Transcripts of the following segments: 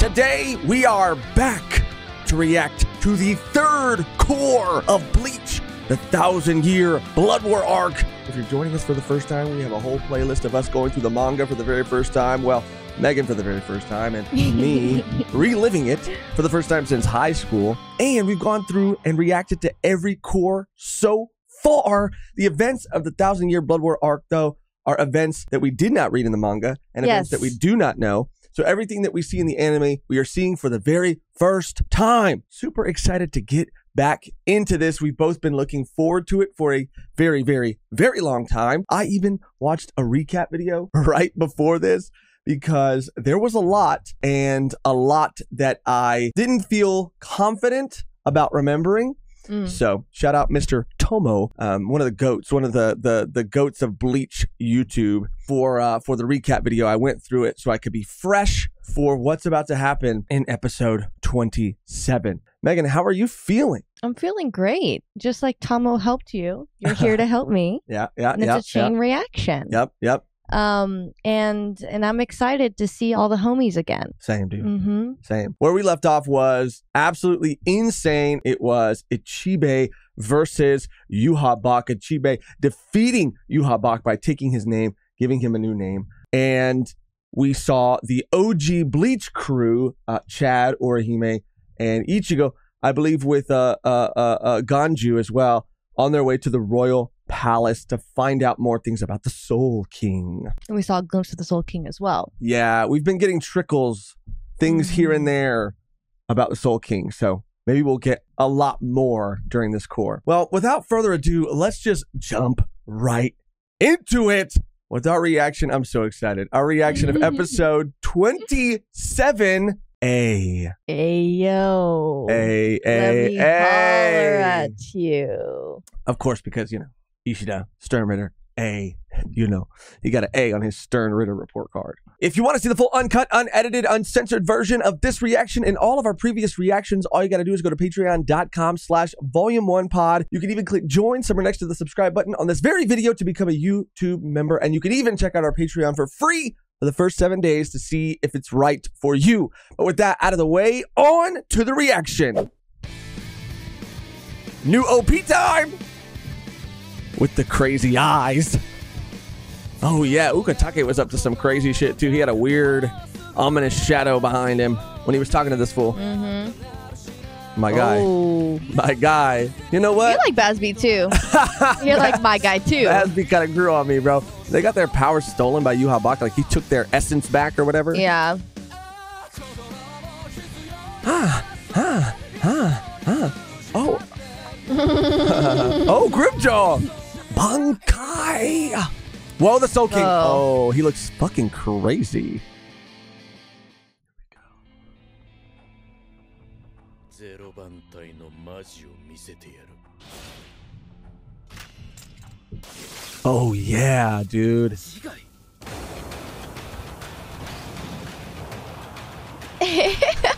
Today we are back to react to the third cour of Bleach, the thousand year Blood War arc. If you're joining us for the first time, we have a whole playlist of us going through the manga for the very first time. Well, Megan for the very first time, and me reliving it for the first time since high school. And we've gone through and reacted to every cour so far. The events of the thousand year Blood War arc, though, are events that we did not read in the manga and events that we do not know. So everything that we see in the anime, we are seeing for the very first time. Super excited to get back into this. We've both been looking forward to it for a very, very, very long time. I even watched a recap video right before this because there was a lot and a lot that I didn't feel confident about remembering. Mm. So shout out Mr. Tomo, um, one of the goats, one of the the the goats of Bleach YouTube for uh, for the recap video. I went through it so I could be fresh for what's about to happen in episode 27. Megan, how are you feeling? I'm feeling great. Just like Tomo helped you, you're here to help me. Yeah, yeah, And it's a chain reaction. Yep, yep. Um, and and I'm excited to see all the homies again. Same, dude. Mm-hmm. Same. Where we left off was absolutely insane. It was Ichibei versus Yuha Bak. Ichibei defeating Yhwach by taking his name, giving him a new name. And we saw the OG Bleach crew, uh, Chad, Orihime, and Ichigo, I believe with uh, uh, uh, uh, Ganju as well, on their way to the royal palace to find out more things about the Soul King. And we saw a glimpse of the Soul King as well. Yeah, we've been getting trickles, things here and mm-hmm. there about the Soul King. So maybe we'll get a lot more during this cour. Well, without further ado, let's just jump right into it. With our reaction, I'm so excited. Our reaction of episode 27 A. Ayo. A, Let A, me holler A. at you. Of course, because, you know, Ishida, uh, Stern Ritter, A. You know, he got an A on his Stern Ritter report card. If you want to see the full uncut, unedited, uncensored version of this reaction and all of our previous reactions, all you got to do is go to patreon.com slash volume one pod. You can even click join somewhere next to the subscribe button on this very video to become a YouTube member. And you can even check out our Patreon for free for the first seven days to see if it's right for you. But with that out of the way, on to the reaction. New OP time with the crazy eyes. Oh yeah, Ukitake was up to some crazy shit too. He had a weird, ominous shadow behind him when he was talking to this fool. Mm-hmm. My guy, Oh. my guy. You know what? You like Bazz-B too. You're like my guy too. Asby kind of grew on me, bro. They got their power stolen by Yuha Baka. Like he took their essence back or whatever. Yeah. Oh. oh, Gripjaw. Bankai! Whoa, the Soul King. Oh. oh, he looks fucking crazy. Oh yeah, dude.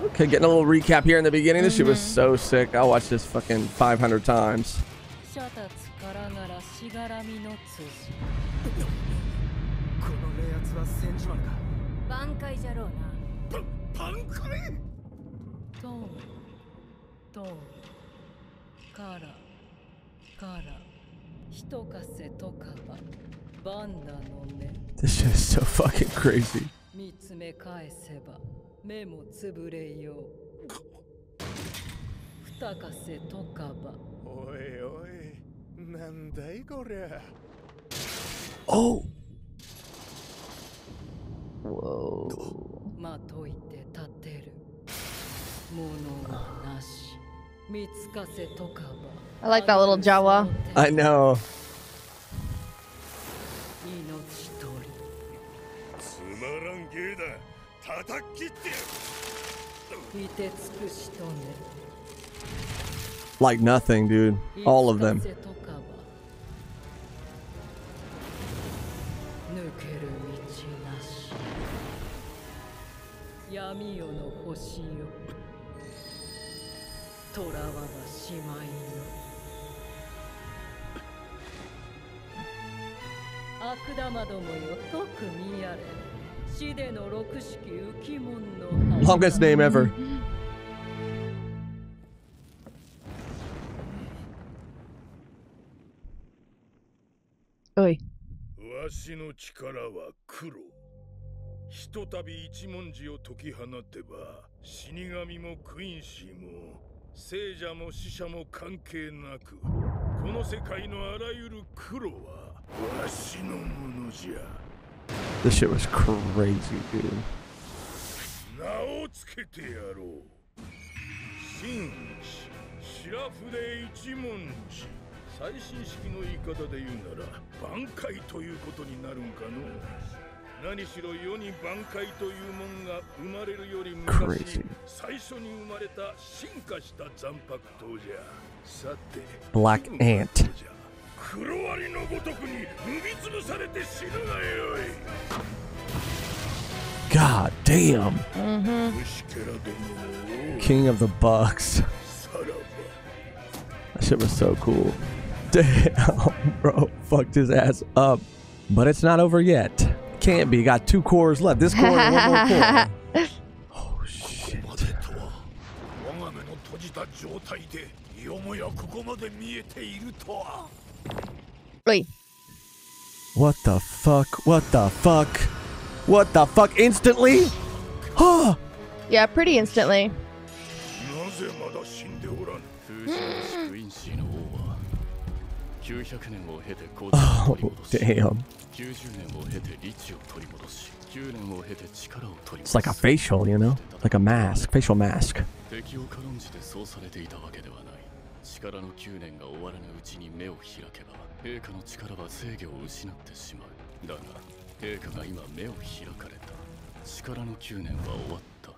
Okay, getting a little recap here in the beginning. This mm -hmm. shit was mm-hmm. so sick. I'll watch this fucking 500 times. This shit is so fucking crazy. 目もつぶれようふたかせとかばおいおいなんだいこりゃ Oh, Whoa. まといて立てるものはなし見つかせとかば I like that little Jawa. I know. 叩き切ってやるいてつくしとね Like nothing, dude. All of them. Longest name ever. Oi. わしの力は黒。ひとたび一文字を解き放てば、死神もクインシーも、聖者も死者も関係なく、この世界のあらゆる黒は、わしのものじゃ。This shit was crazy, dude. Crazy. Black Ant. 黒割のごとくに踏み潰されて死ぬがよい God damn! King of the Bucks. That shit was so cool. Damn, bro. Fucked his ass up. But it's not over yet. Can't be. Got two cours left. This cour and one more cour. Oh, shit. Oi. What the fuck? What the fuck? What the fuck? Instantly? Huh? yeah, pretty instantly. oh, damn. It's like a facial, you know? Like a mask, facial mask. 力の9年が終わらぬうちに目を開けば陛下の力は制御を失ってしまう。だが陛下が今目を開かれた。力の9年は終わった。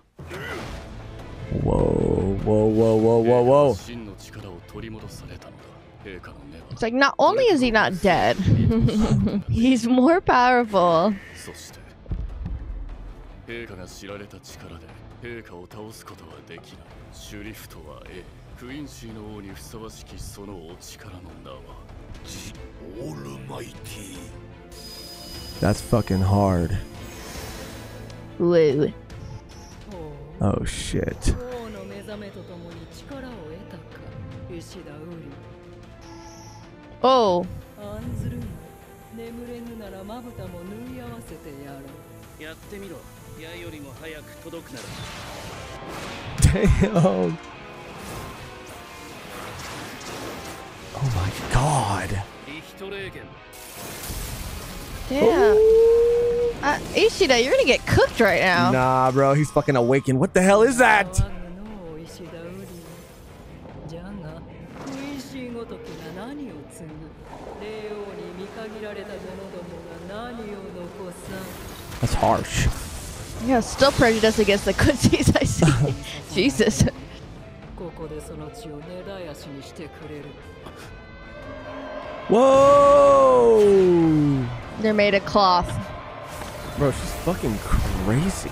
Whoa, whoa, whoa, whoa, whoa, 陛下は whoa. 真の力を取り戻されたのだ。陛下の目は。It's like not only is he not dead, he's more powerful. そして陛下が知られた力で陛下を倒すことはできない。シュリフトは A クインシーの王にふさわしきそのお力の名はジ・オールマイティ That's fucking hard. Woo. ほう Oh, shit. 王の目覚めとともに力を得たか石田ウリ Oh. 案ずるな眠れぬならまぶたも縫い合わせてやろうやってみろ矢よりも早く届くなら Damn. Oh my god. Yeah. Uh, Ishida, you're gonna get cooked right now. Nah, bro, he's fucking awakened. What the hell is that? That's harsh. Yeah, still prejudice against the Kutsis I see. Jesus. ここでその血を根絶やしにしてくれる Whoa! They're made of cloth. Bro, she's fucking crazy.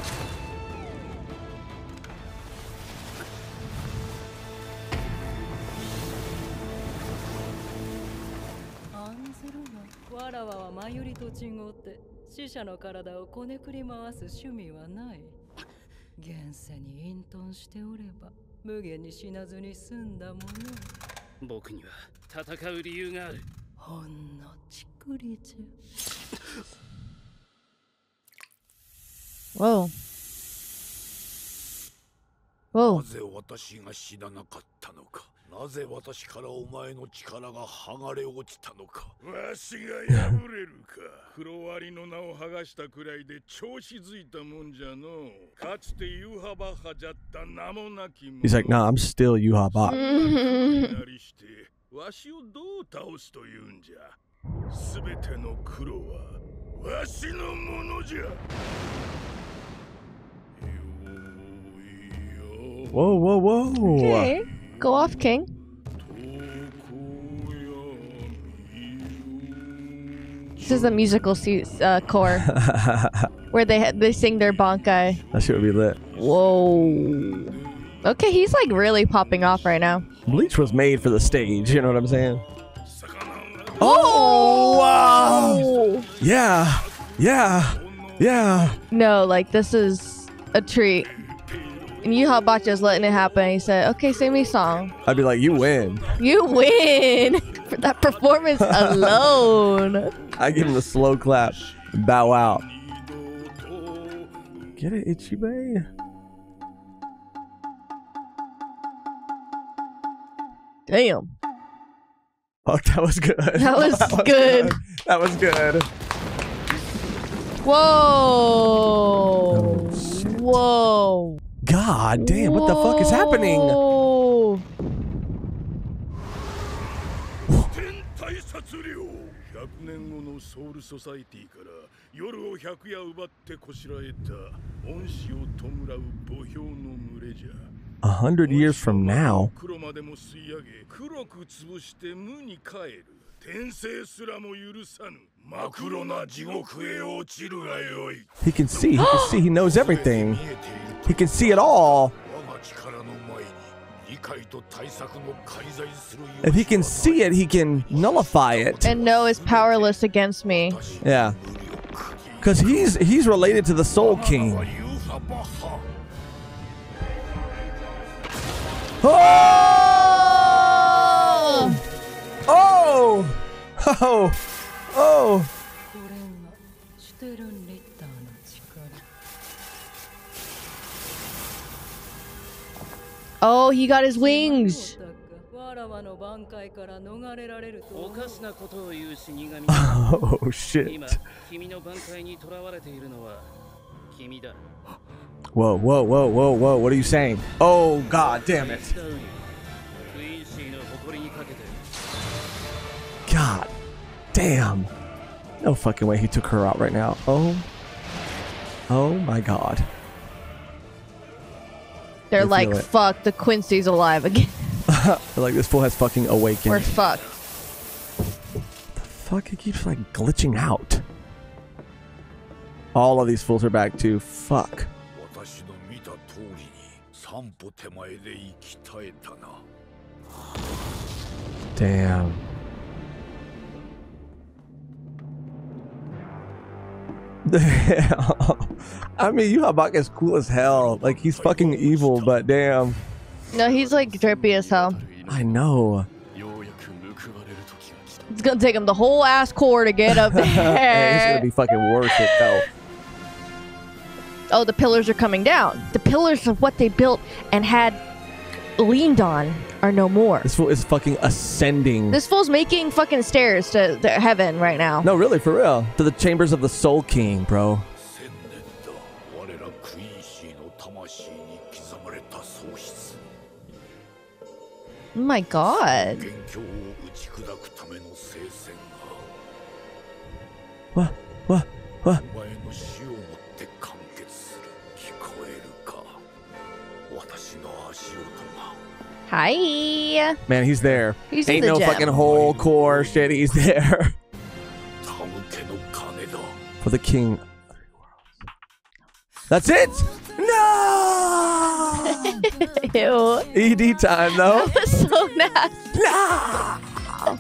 無限に死なずに済んだもの。僕には戦う理由がある。ほんのちくりじゃ wow. うなぜ私が死ななかったのか。なぜ私からお前の力が剥がれ落ちたのかわしが破れるか黒割りの名を剥がしたくらいで調子づいたもんじゃのかつてユーハバッハじゃった名もなき者 He's like, nah, I'm still Yuha Bot. なりしてわしをどう倒すというんじゃすべての黒はわしのものじゃ Whoa, whoa, whoa. Okay. Go off, King. This is the musical uh, cour where they they sing their bankai. that shit would be lit. Whoa. Okay, he's like really popping off right now. Bleach was made for the stage. You know what I'm saying? Oh wow! Yeah, yeah, yeah. No, like this is a treat and you how about just letting it happen. He said, "Okay, sing me a song." I'd be like, "You win." You win for that performance alone. I give him a slow clap, bow out. Get it, Ichibei. Damn. Oh, that was good. That was, that was good. good. That was good. Whoa. Oh, Whoa. God damn, what the fuck is happening? Whoa. 天大殺量100年後のソウルソサイティから夜を百夜奪ってこしらえた恩師を弔う墓標の群れじゃ A hundred years from now, 黒までも吸い上げ黒く潰して無に帰る転生すらも許さぬ he can see. He can see. He knows everything. He can see it all. If he can see it, he can nullify it. And no is powerless against me. Yeah. Because he's he's related to the Soul King. Oh! Oh! Oh! Oh! Oh, he got his wings! oh, shit. Whoa, whoa, whoa, whoa, whoa, what are you saying? Oh, god damn it. God Damn. No fucking way he took her out right now. Oh. Oh my god. They're like, fuck, the Quincy's alive again. like, this fool has fucking awakened. We're fucked. The fuck? It keeps, like, glitching out. All of these fools are back to fuck. Damn. I mean, Yhwach is cool as hell. Like, he's fucking evil, but damn. No, he's like drippy as hell. I know. It's gonna take him the whole ass cour to get up there. He's gonna be fucking worth it, though. Oh, the pillars are coming down. The pillars of what they built and had leaned on are no more. This fool is fucking ascending. This fool's making fucking stairs to, to heaven right now. No, really, for real. To the chambers of the Soul King, bro. Oh my god. What? What? What? Hi. Man, he's there. He's Ain't the no gym. fucking whole cour shit. He's there. For the king. That's it. No. Ew. ED time though. That was so nasty. No.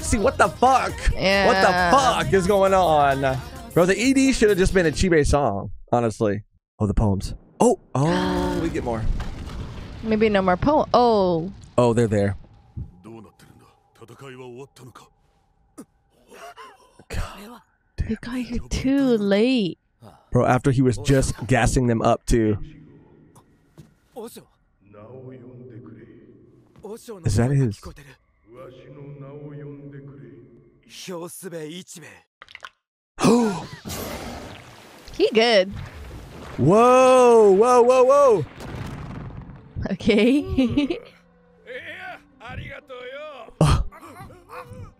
See what the fuck? Yeah. What the fuck is going on, bro? The ED should have just been a Chibe song, honestly. Oh, the poems. Oh, oh, we get more. Maybe no more po- Oh. Oh, they're there. God. They got here too late. Bro, after he was just gassing them up too. Is that his? he good. Whoa, whoa, whoa, whoa. Okay. ありがとうよ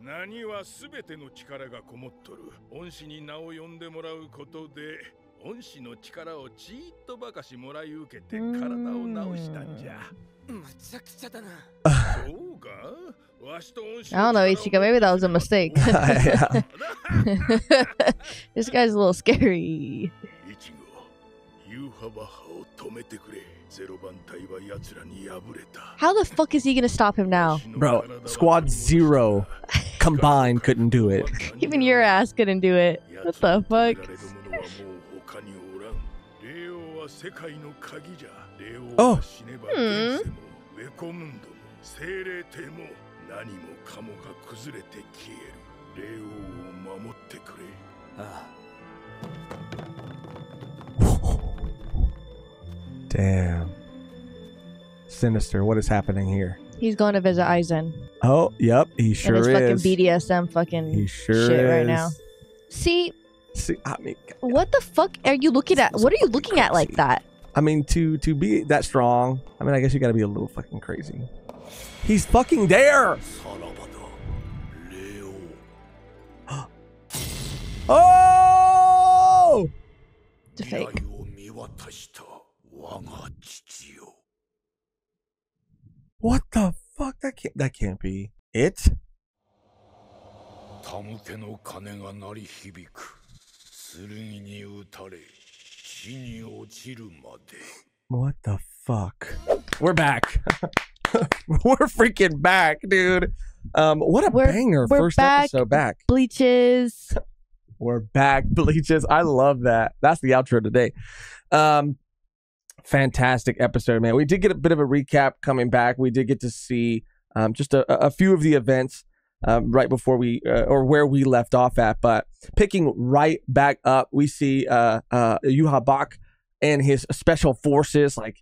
何は全ての力がこもっとる恩師に名を呼んでもらうことで恩師の力をちーっとばかしもらい受けて体を治したんじゃむちゃくちゃだなそうかわしと恩師 I don't know, Ichigo. Maybe that was a mistake. this guy's a little scary. イチゴユーハバ ハを止めてくれ ゼロ番隊は奴らに敗れた How the fuck is he gonna stop him now? Bro, Squad Zero combined couldn't do it. Even your ass couldn't do it. What the fuck? 奴られどものはもう他におらん霊王は世界の鍵じゃ霊あ王が死ねば現世もウェコムンドも精霊帝も何もかもが崩れて消える霊王を守ってくれ Damn. Sinister, what is happening here? He's going to visit Aizen. Oh, yep, he sure and is. fucking BDSM fucking he sure shit is. right now. See, See, I mean, what the fuck are you looking at? What are you looking crazy. at like that? I mean, to to be that strong, I mean, I guess you got to be a little fucking crazy. He's fucking there. oh! It's a fake. を見渡した我が父よ What the fuck? That can't that can't be it. タム家の鐘が鳴り響く剣に打たれ地に落ちるまで What the fuck? We're back. we're freaking back, dude. Um, what a We're- banger we're first back. episode back. Bleaches. We're back, bleaches. I love that. That's the outro today. Um, fantastic episode, man. We did get a bit of a recap coming back. We did get to see um, just a, a few of the events um, right before we uh, or where we left off at. But picking right back up, we see uh, uh, Yhwach and his special forces like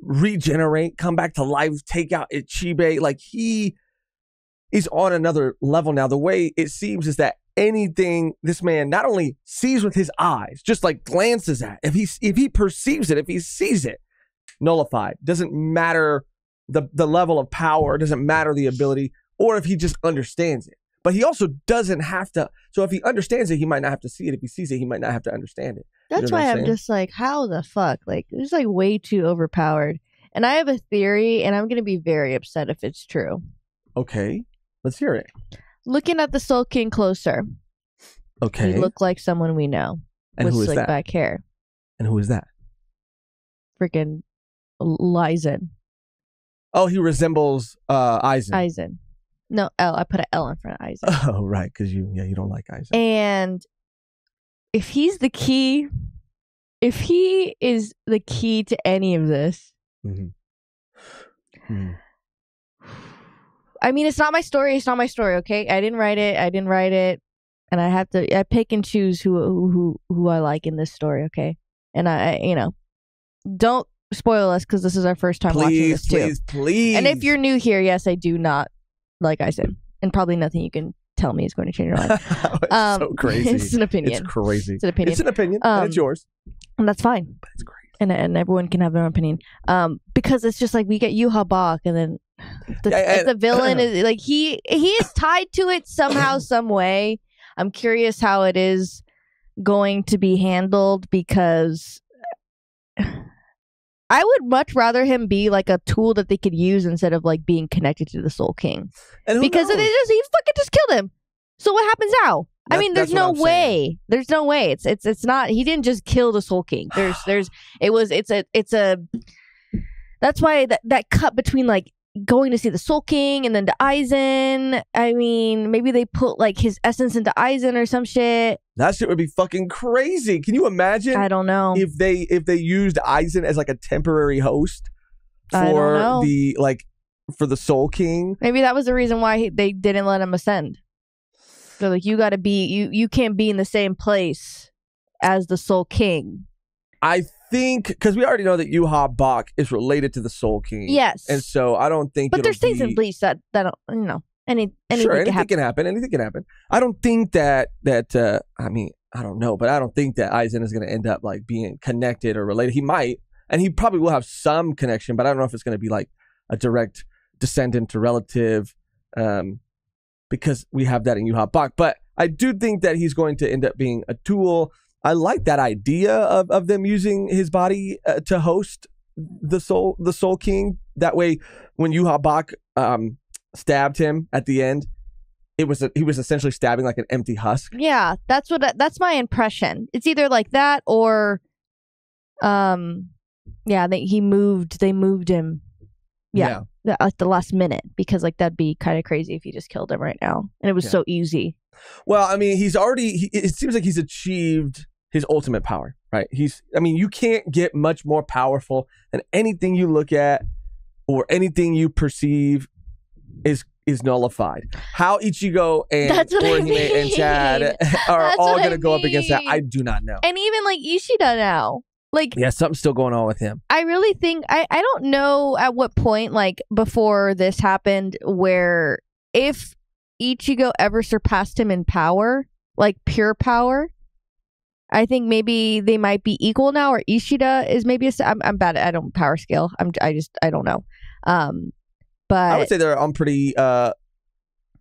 regenerate, come back to life, take out Ichibei. Like he is on another level now. The way it seems is that anything this man not only sees with his eyes, just like glances at, if he if he perceives it, if he sees it, nullified. Doesn't matter the the level of power, doesn't matter the ability, or if he just understands it. But he also doesn't have to. So if he understands it, he might not have to see it. If he sees it, he might not have to understand it. You That's know why I'm I'm just like, how the fuck? Like, it's like way too overpowered. And I have a theory, and I'm gonna be very upset if it's true. Okay, let's hear it. Looking at the Soul King closer, Okay, he looked like someone we know and with who is slick that? back hair. And who is that? Freaking Lizen. Oh, he resembles uh Aizen. Aizen. No, L. I put an L in front of Aizen. Oh, right, because you yeah you don't like Aizen. And if he's the key, if he is the key to any of this, Mhm. Mhm. I mean, it's not my story. It's not my story. Okay, I didn't write it. I didn't write it, and I have to. I pick and choose who who who I like in this story. Okay, and I, I you know, don't spoil us because this is our first time watching Please, this too. please, please. And if you're new here, yes, I do not like I said, and probably nothing you can tell me is going to change your life. it's Um, so crazy. it's an opinion. It's crazy. It's an opinion. It's an opinion. and it's Um, yours. and that's fine. But it's crazy. and and everyone can have their own opinion. Um, because it's just like we get Yhwach, and then the, if and- the villain is like he he is tied to it somehow, some way. I'm curious how it is going to be handled because I would much rather him be like a tool that they could use instead of like being connected to the Soul King. Because knows? they just he fucking just killed him. So what happens now? I mean, there's no I'm saying. way. There's no way. It's it's it's not. He didn't just kill the Soul King. There's there's it was it's a it's a. That's why that that cut between like going to see the Soul King and then to Aizen. I mean, maybe they put like his essence into Aizen or some shit. that shit would be fucking crazy. Can you imagine I don't know. if they if they used Aizen as like a temporary host for the like for the Soul King? Maybe that was the reason why he, they didn't let him ascend. They're like, you got to be you you can't be in the same place as the Soul King. I think because we already know that Yhwach is related to the Soul King. Yes, And so I don't think but there's things be, in Bleach that that don't, you know any anything sure, can happen. can happen. Anything can happen. I don't think that that uh, I mean I don't know, but I don't think that Aizen is going to end up like being connected or related. He might, and he probably will have some connection, but I don't know if it's going to be like a direct descendant to relative, um, because we have that in Yhwach. But I do think that he's going to end up being a tool. I like that idea of, of them using his body uh, to host the soul the Soul King. That way, when Yhwach um, stabbed him at the end, it was a, he was essentially stabbing like an empty husk. Yeah, that's what that's my impression. It's either like that or, um, Yeah, they, he moved. They moved him. Yeah, the- at the last minute because like that'd be kind of crazy if you just killed him right now, and it was Yeah. so easy. Well, I mean, he's already. He, it seems like he's achieved his ultimate power, right? He's. I mean, you can't get much more powerful than anything you look at or anything you perceive is is nullified. How Ichigo and what I Orihime and Chad are That's all going to go up against that. I do not know. And even like Ishida now, like Yeah, something's still going on with him. I really think I I don't know at what point like before this happened where if Ichigo ever surpassed him in power, like pure power. I think maybe they might be equal now, or Ishida is maybe a. s- I'm, I'm bad. At, I don't power scale. I'm. I just. I don't know. Um, but I would say they're on pretty uh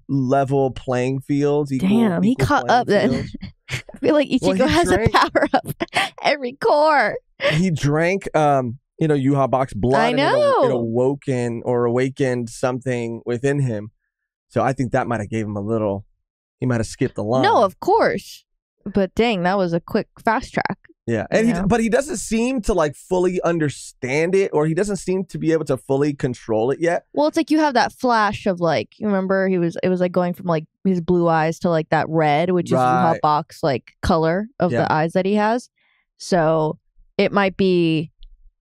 level playing fields. Equal, Damn, he caught up then. I feel like Ichigo he has drank- a power up every cour. he drank um you know Yuha Box blood I and it, know. it awoken or awakened something within him so i think that might have gave him a little he might have skipped the line No, of course. But dang, that was a quick fast track. yeah and he, but he doesn't seem to like fully understand it or he doesn't seem to be able to fully control it yet Well, it's like you have that flash of like you remember he was it was like going from like his blue eyes to like that red, which is Right. Yuha Box like color of Yeah. the eyes that he has. So it might be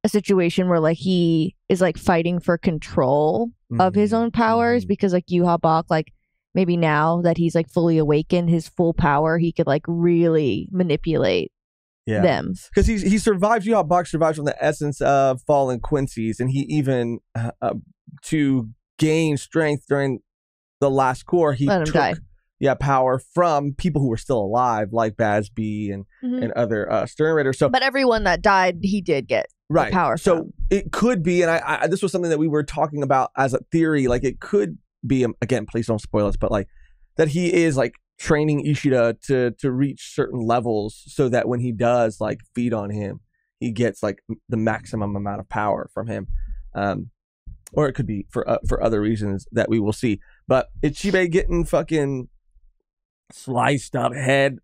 a situation where like he is like fighting for control of his Mhm, own powers mhm. because like Yhwach, like maybe now that he's like fully awakened his full power, he could like really manipulate yeah them. because he he survives. you know Box survives from the essence of fallen Quincy's, and he even uh, uh, to gain strength during the last cour. He took die. yeah power from people who were still alive, like Bazz-B and Mhm. and other uh, Stern Ritters. So But everyone that died, he did get. right, power So from. it could be, and I, I this was something that we were talking about as a theory. Like it could be um, again. Please don't spoil us, but like that he is like training Ishida to to reach certain levels so that when he does like feed on him, he gets like the maximum amount of power from him. Um, or it could be for uh, for other reasons that we will see. But Ichibei getting fucking sliced up head,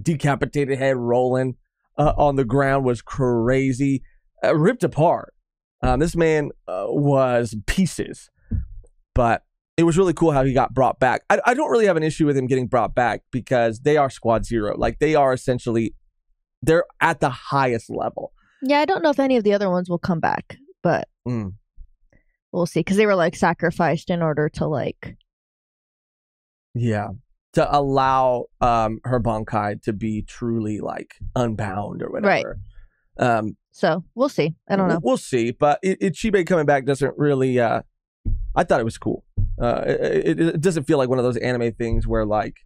decapitated head rolling uh, on the ground was crazy, uh, ripped apart. Um, this man uh, was pieces, but it was really cool how he got brought back. I, I don't really have an issue with him getting brought back because they are Squad Zero. Like they are essentially, they're at the highest level. Yeah, I don't know if any of the other ones will come back, but Mm. we'll see because they were like sacrificed in order to like. Yeah. To allow um her Bankai to be truly like unbound or Right. whatever. Um So we'll see. I don't know. We'll see. But it, Ichibei coming back doesn't really uh I thought it was cool. Uh it, it, doesn't feel like one of those anime things where like,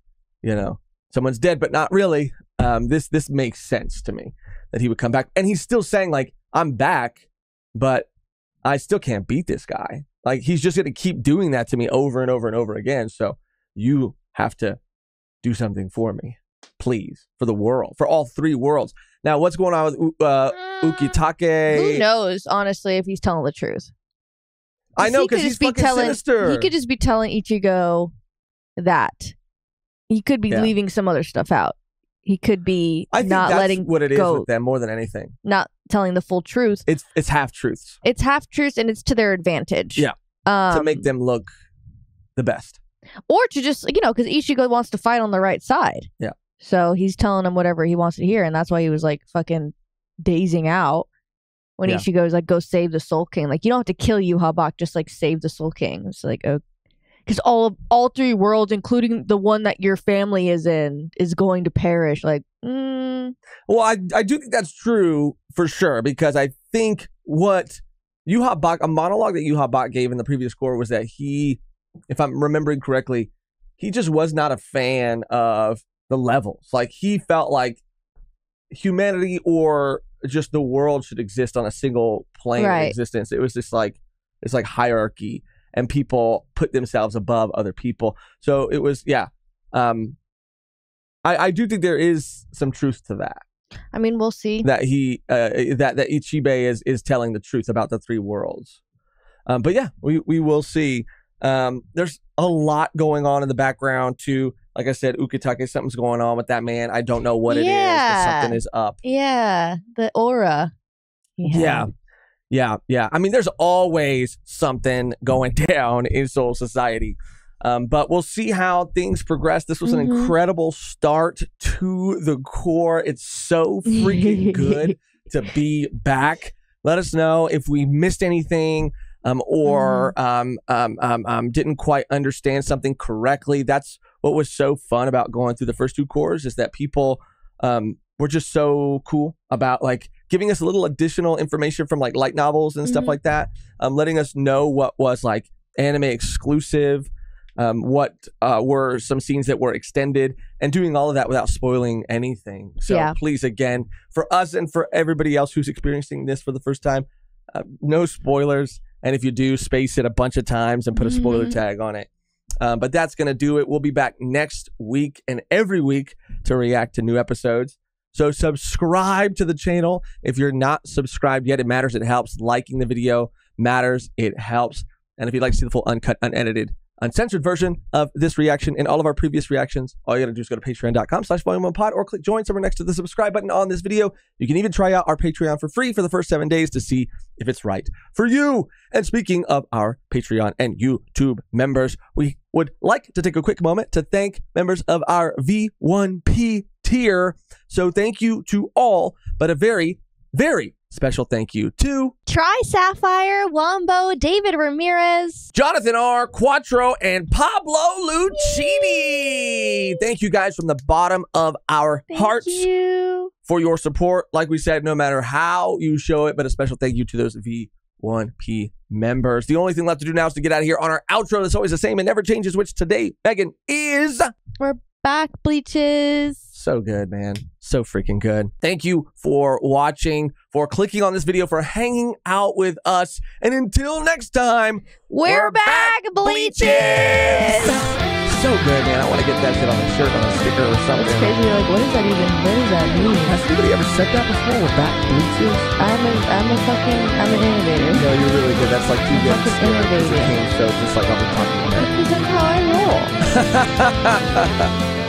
you know, someone's dead but not really. Um this this makes sense to me that he would come back. And he's still saying like I'm back, but I still can't beat this guy. Like he's just going to keep doing that to me over and over and over again. So you have to do something for me, please, for the world, for all three worlds. Now, what's going on with uh, Ukitake? Who knows, honestly, if he's telling the truth? I know He could because he's just be fucking telling, sinister. He could just be telling Ichigo that. He could be Yeah. leaving some other stuff out. He could be I think not that's letting what it is go, with them more than anything. not telling the full truth. It's it's half truths It's half truths and it's to their advantage. Yeah. Um, to make them look the best. or to just you know because Ichigo wants to fight on the right side. Yeah. So he's telling him whatever he wants to hear, and that's why he was like fucking dazing out when Yeah. Ichigo's like, "Go save the Soul King." Like you don't have to kill you, Habak. Just like save the Soul King. It's like oh, because all of all three worlds, including the one that your family is in, is going to perish. Like, mm, Well, I I do think that's true for sure because I think what Yhwach a monologue that Yhwach gave in the previous score was that he, if I'm remembering correctly, he just was not a fan of the levels. Like he felt like humanity or just the world should exist on a single plane Right. of existence. It was just like it's like hierarchy and people put themselves above other people. So it was yeah. Um I, I do think there is some truth to that I mean, we'll see. that he uh, that that Ichibei is is telling the truth about the three worlds. Um, but yeah, we we will see. Um, there's a lot going on in the background too. Like I said, Ukitake, something's going on with that man. I don't know what it is, but something is up. yeah, the aura. had. Yeah. Yeah, yeah. I mean, there's always something going down in Soul Society. Um, but we'll see how things progress. This was an Mhm. incredible start to the cour. It's so freaking good to be back. Let us know if we missed anything um, or um, um, um, um, didn't quite understand something correctly. That's what was so fun about going through the first two cours is that people um, were just so cool about like giving us a little additional information from like light novels and stuff Mhm. like that, um, letting us know what was like anime exclusive, um, what uh, were some scenes that were extended, and doing all of that without spoiling anything. So Yeah. please, again, for us and for everybody else who's experiencing this for the first time, uh, no spoilers. And if you do, space it a bunch of times and put a spoiler Mhm. tag on it. Um, but that's going to do it. We'll be back next week and every week to react to new episodes. So subscribe to the channel. If you're not subscribed yet, it matters. It helps. Liking the video matters. It helps. And if you'd like to see the full uncut, unedited, uncensored version of this reaction and all of our previous reactions, all you gotta do is go to patreon.com slash volume one pod or click join somewhere next to the subscribe button on this video. You can even try out our Patreon for free for the first seven days to see if it's right for you. And speaking of our Patreon and YouTube members, we would like to take a quick moment to thank members of our V1P tier. So thank you to all, but a very, very special thank you to Try Sapphire, Wombo, David Ramirez. Jonathan R. Quattro and Pablo Lucchini. Thank you guys from the bottom of our Thank hearts you. for your support. Like we said, no matter how you show it, but a special thank you to those V1P members. The only thing left to do now is to get out of here on our outro that's always the same and never changes, which today, Megan, is We're back, bleaches. So good, man. So freaking good. Thank you for watching, for clicking on this video, for hanging out with us. And until next time, We're, back, bleaches. So good, man. I want to get that shit on a shirt, on a sticker, or something. crazy. You're like, what does that even? What does that mean? Has anybody ever said that before? We're back bleaches? I'm a, I'm a fucking, I'm an innovator. No, you're really good. That's like two good Fucking stickers. innovative. It came so just like off the top of your head. Because that's how I roll.